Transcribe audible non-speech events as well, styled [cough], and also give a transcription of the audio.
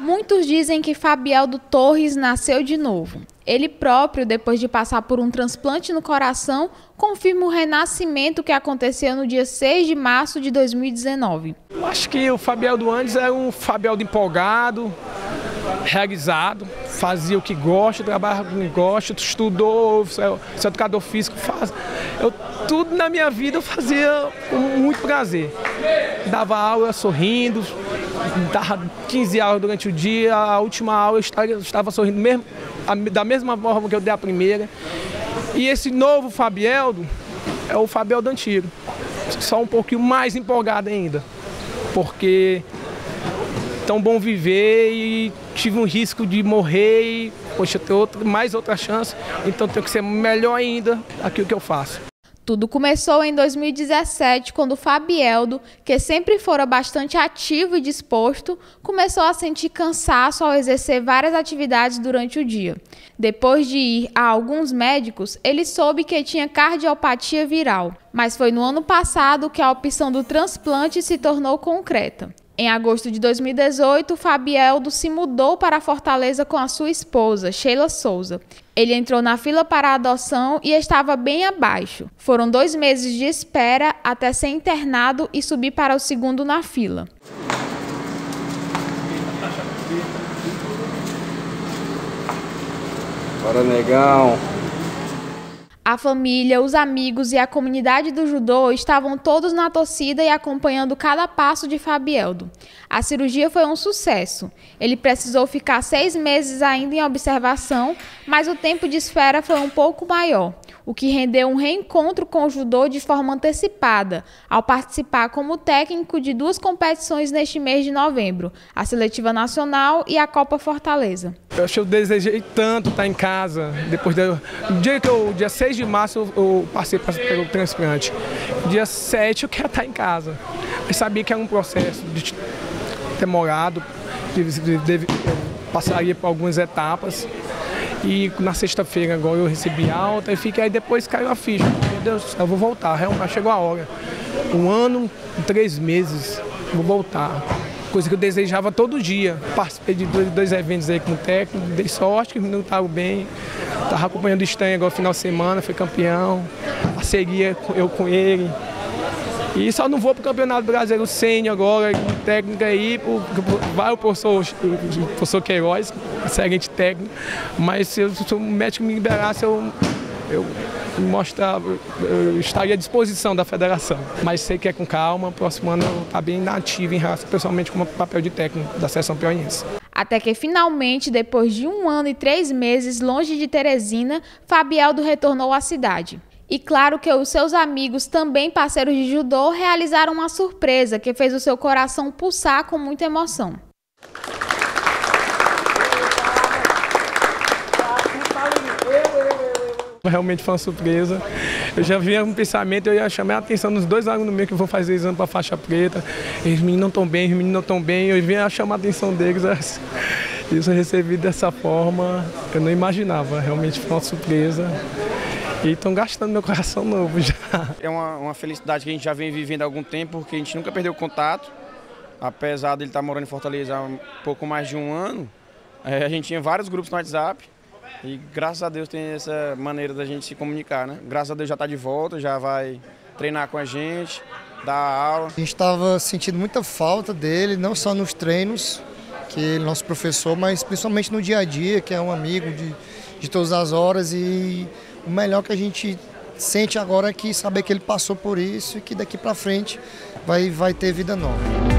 Muitos dizem que Fabieldo Torres nasceu de novo. Ele próprio, depois de passar por um transplante no coração, confirma o renascimento que aconteceu no dia 6 de março de 2019. Acho que o Fabieldo antes era um Fabieldo empolgado, realizado, fazia o que gosta, trabalhava com o que gosta, estudou, sou educador físico, faz. Eu, tudo na minha vida eu fazia com muito prazer. Dava aula sorrindo, [laughs] dava 15 aulas durante o dia, a última aula eu estava, sorrindo mesmo, da mesma forma que eu dei a primeira. E esse novo Fabieldo é o Fabieldo antigo, só um pouquinho mais empolgado ainda, porque tão bom viver e tive um risco de morrer e, poxa, ter outra, mais outra chance, então tenho que ser melhor ainda aquilo que eu faço. Tudo começou em 2017, quando Fabieldo, que sempre fora bastante ativo e disposto, começou a sentir cansaço ao exercer várias atividades durante o dia. Depois de ir a alguns médicos, ele soube que tinha cardiopatia viral, mas foi no ano passado que a opção do transplante se tornou concreta. Em agosto de 2018, Fabieldo se mudou para Fortaleza com a sua esposa, Sheila Souza. Ele entrou na fila para adoção e estava bem abaixo. Foram dois meses de espera até ser internado e subir para o segundo na fila. Bora, negão. A família, os amigos e a comunidade do judô estavam todos na torcida e acompanhando cada passo de Fabieldo. A cirurgia foi um sucesso. Ele precisou ficar seis meses ainda em observação, mas o tempo de espera foi um pouco maior o que rendeu um reencontro com o judô de forma antecipada, ao participar como técnico de duas competições neste mês de novembro, a Seletiva Nacional e a Copa Fortaleza. Eu acho que eu desejei tanto estar em casa, depois do dia dia 6 de março eu passei para o transplante. Dia 7 eu quero estar em casa. Eu sabia que era um processo de demorado, de, de, de, passaria por algumas etapas, e na sexta-feira agora eu recebi alta e fiquei aí depois caiu a ficha. Meu Deus, eu vou voltar, realmente chegou a hora. Um ano, três meses, vou voltar. Coisa que eu desejava todo dia. Participei de dois, dois eventos aí com o técnico, dei sorte que não estava bem. Estava acompanhando o Stan agora final de semana, foi campeão. Parceria eu com ele. E só não vou para o Campeonato Brasileiro Sênior agora, técnica aí, vai o professor, o professor Queiroz, excelente técnico, mas se, se o médico me liberasse, eu, eu mostrar, estaria à disposição da federação. Mas sei que é com calma, próximo ano eu estar bem nativo em relação, pessoalmente, com o papel de técnico da seleção piauiense. Até que finalmente, depois de um ano e três meses longe de Teresina, Fabieldo retornou à cidade. E claro que os seus amigos, também parceiros de judô, realizaram uma surpresa que fez o seu coração pulsar com muita emoção. Realmente foi uma surpresa. Eu já vinha um pensamento, eu ia chamar a atenção dos dois alunos meus que vão fazer exame para faixa preta. Os meninos não estão bem, os meninos não estão bem. Eu vinha chamar a atenção deles. Isso eu recebi dessa forma, eu não imaginava. Realmente foi uma surpresa. E estão gastando meu coração novo já. [laughs] É uma, uma, felicidade que a gente já vem vivendo há algum tempo, porque a gente nunca perdeu contato. Apesar de ele estar morando em Fortaleza há um pouco mais de um ano, é, a gente tinha vários grupos no WhatsApp. E graças a Deus tem essa maneira da gente se comunicar, né? Graças a Deus já está de volta, já vai treinar com a gente, dar aula. A gente estava sentindo muita falta dele, não só nos treinos, que ele é nosso professor, mas principalmente no dia a dia, que é um amigo de, de todas as horas e o melhor que a gente sente agora é que saber que ele passou por isso e que daqui para frente vai, vai ter vida nova.